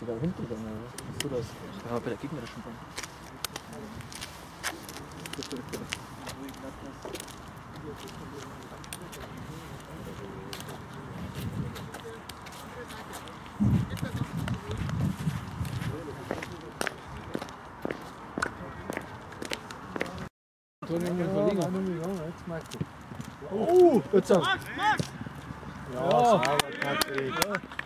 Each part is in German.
sogar hintergegangen, oder? So das. Da war bei der gegnerischen Bank. Oh, jetzt. Max, Max! Ja, sauber, Patrick.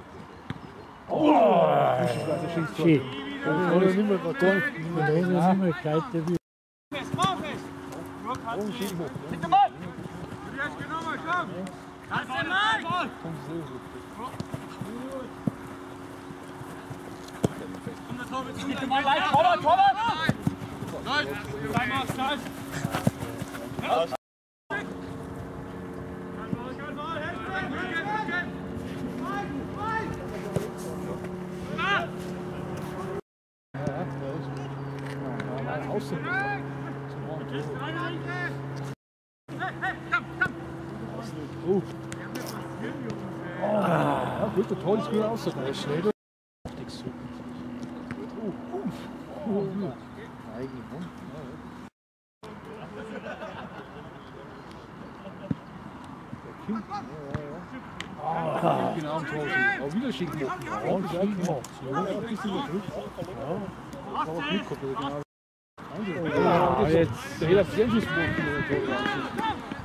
Oh, also. Schön. Oh, Torwart, Torwart! Nein! Nein! Nein, Ja, gut, der Tor ist gut rausgegangen. Der ist schnell. Nichts so. Oh, oh. Oh, gut. Ne? Kind. Ja, ja, ja. Genau am Tor. Aber wieder schick machen. Ja, das ist auch gemacht. Ja, ein bisschen gedrückt. Ja. Aber Glück gehabt, genau. Ja, jetzt. Der hätte auf jeden Fall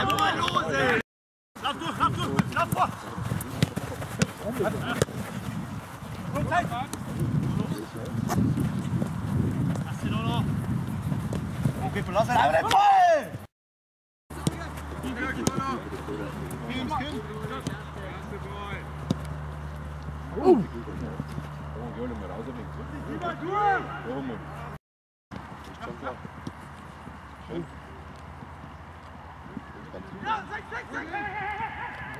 das Tor rausgeschickt. Lauf durch, lauf durch, lauf vor! Komm, Zeit! Lass ihn doch noch! Okay, verlass ihn, aber nicht voll! Ja, sechs, sechs, sechs!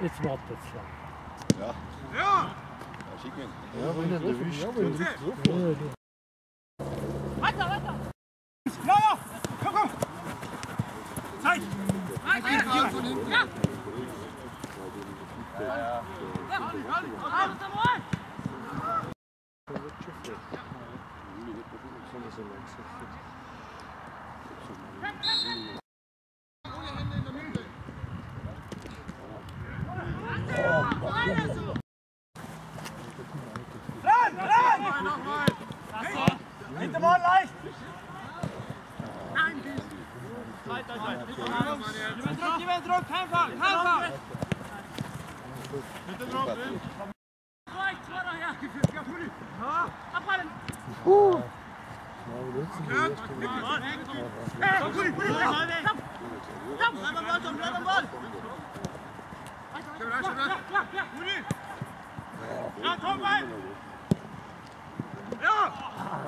Jetzt wartet es lang. Ja! Ja, wenn er erwischt. Ja, wenn er erwischt. Ja, Uh.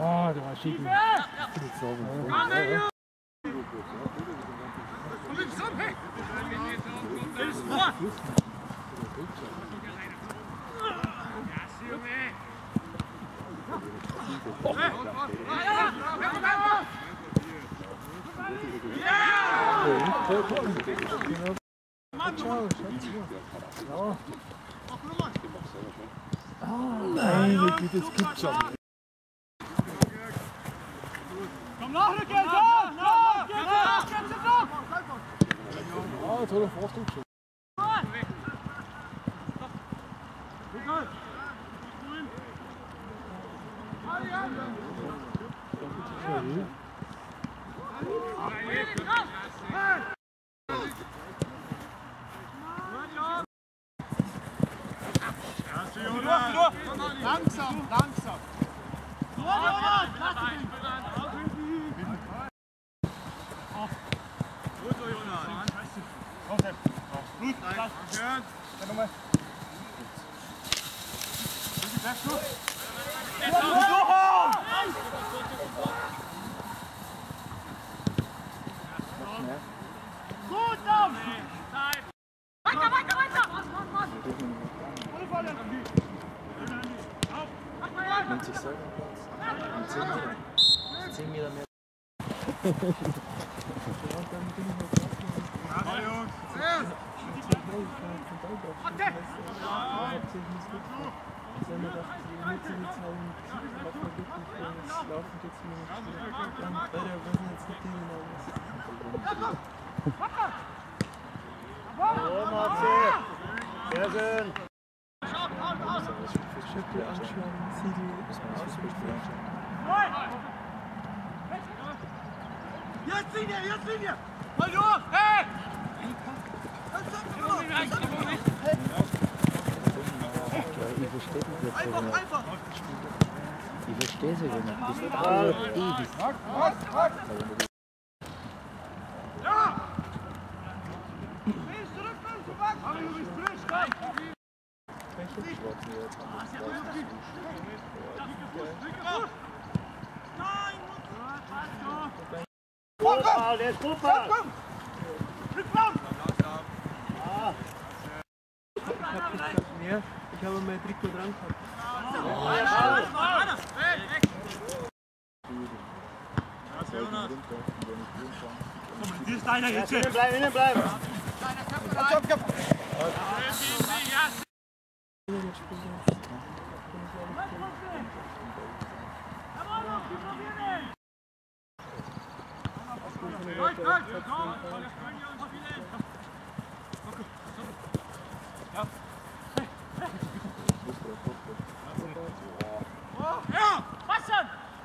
Åh, oh, det var skidt. Kom ind, sådan her! Det er så Ah, schon. Langsam, langsam. So, Jonas, lass ihn. Gut so, Jonas. Gut, schön. Dann nochmal. Gut, Nimmt sich selber Platz. Und 10 Meter. 10 Meter mehr. Sehr schön. Schöpfe anschlagen, Siegel, Jetzt Linie, jetzt Linie! Mal durch! Hey! Ich verstehe das jetzt Einfach, nicht. einfach! Ich verstehe sie nicht. Das dauert ewig. Ja! Links zurück, links zurück! Aber du bist frisch, komm! Nein! Komm, komm! Der ist gut, Komm, komm! Rückraum! Mehr. Ich habe mein Trikot dran gehabt. Hier ist einer jetzt! Innen bleiben, innen bleiben. Komm, komm!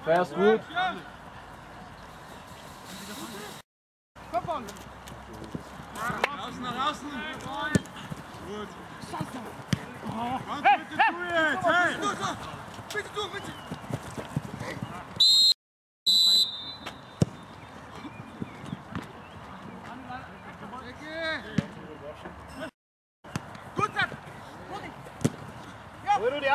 Fährst gut. Außen nach außen! Gut! Ganz bitte zu jetzt! Hey! Bitte du, bitte!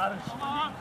Ja!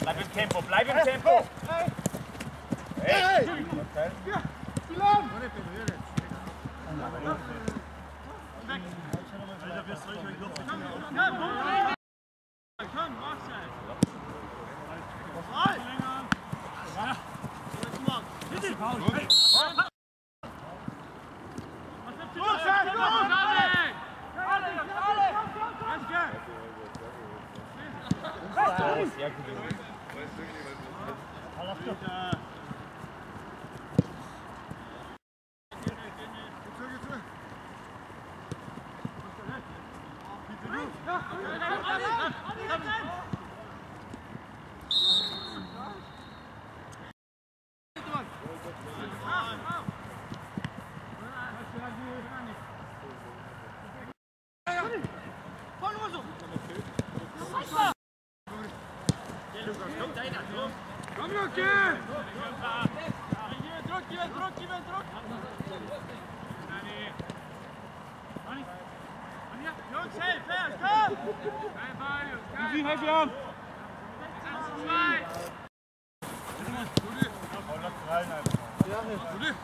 Bleib im Tempo, bleib im Tempo! Hey! hey. hey. Hey! Drukkje! Druk, je bent druk, je bent druk! Jongens, hey, vers, kom! Kijk bij je, kijk! Wie heeft je dit! Oh, lekker ruim hebben. Ja, doe!